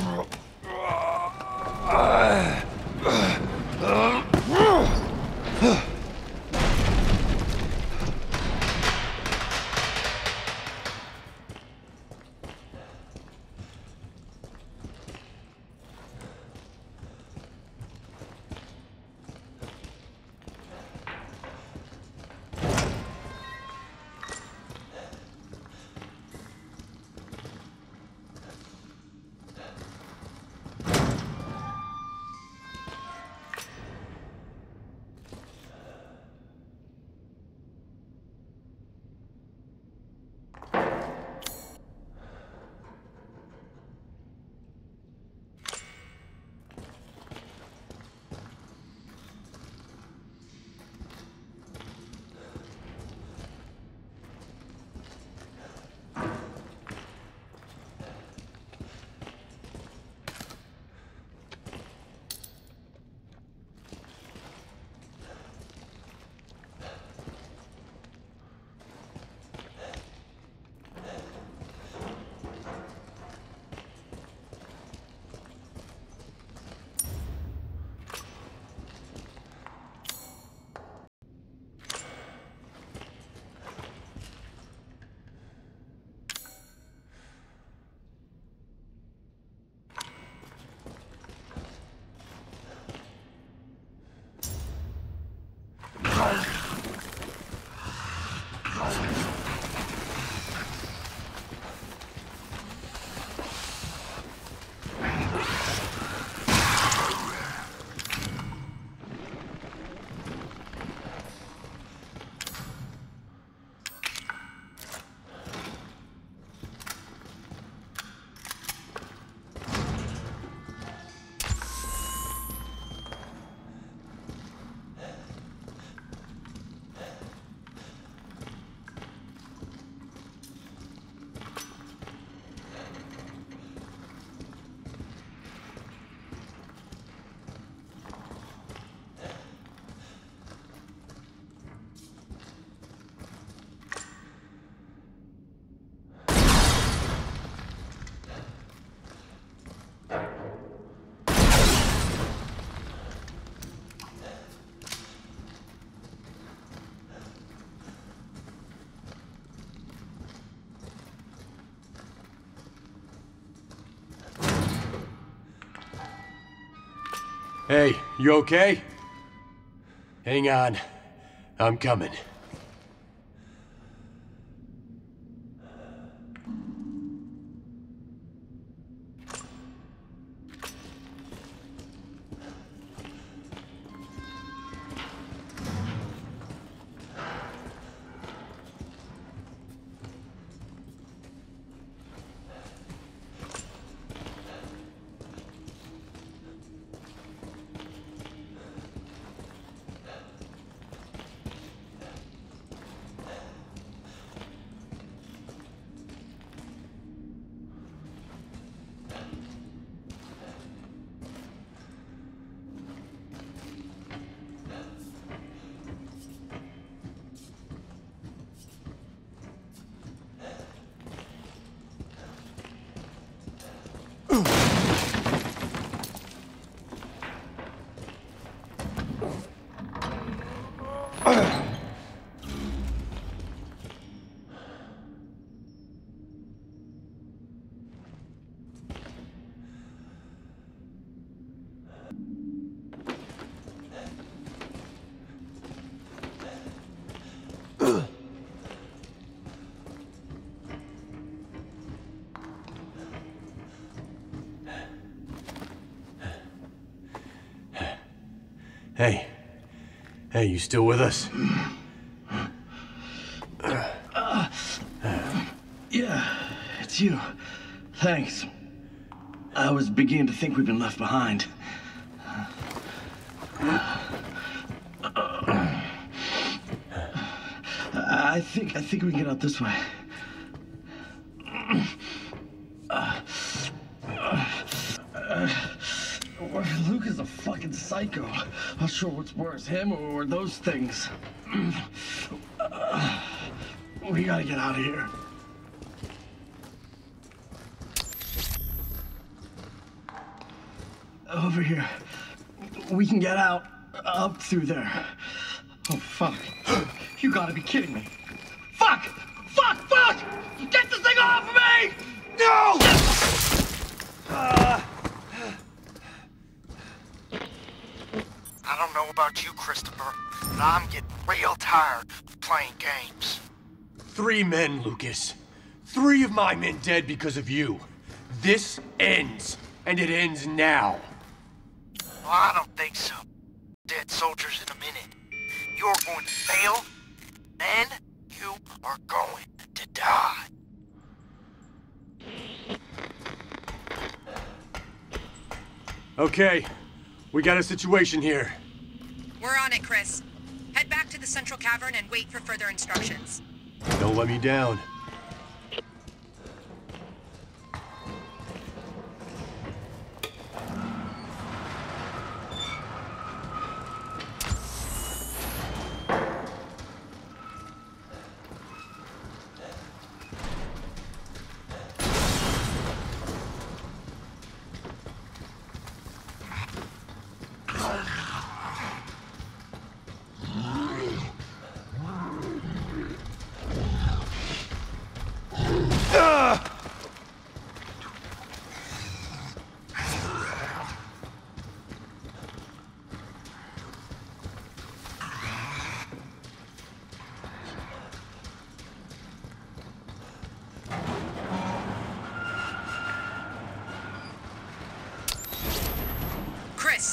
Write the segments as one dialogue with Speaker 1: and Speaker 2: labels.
Speaker 1: Oh. Awesome. Hey, you okay? Hang on. I'm coming. Hey. Hey, you still with us?
Speaker 2: Yeah, it's you. Thanks. I was beginning to think we'd been left behind. I think I think we can get out this way. Is a fucking psycho. Not sure what's worse, him or those things. We gotta get out of here. Over here. We can get out up through there. Oh, fuck. You gotta be kidding me. Fuck! Fuck! Fuck! Get this thing off of me! No!
Speaker 3: I don't know about you, Christopher, but I'm getting real tired of playing games.
Speaker 1: Three men, Lucas. Three of my men dead because of you. This ends, and it ends now.
Speaker 3: Well, I don't think so. Dead soldiers in a minute. You're going to fail, then you are going to die.
Speaker 1: Okay, we got a situation here.
Speaker 4: On it, Chris. Head back to the central cavern and wait for further instructions.
Speaker 1: Don't let me down.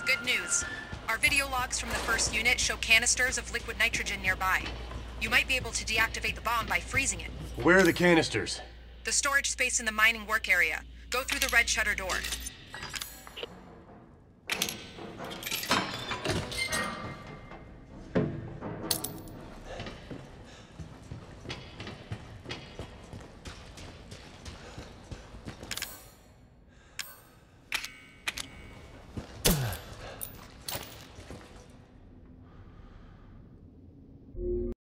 Speaker 4: Good news. Our video logs from the first unit show canisters of liquid nitrogen nearby. You might be able to deactivate the bomb by freezing it.
Speaker 1: Where are the canisters?
Speaker 4: The storage space in the mining work area. Go through the red shutter door.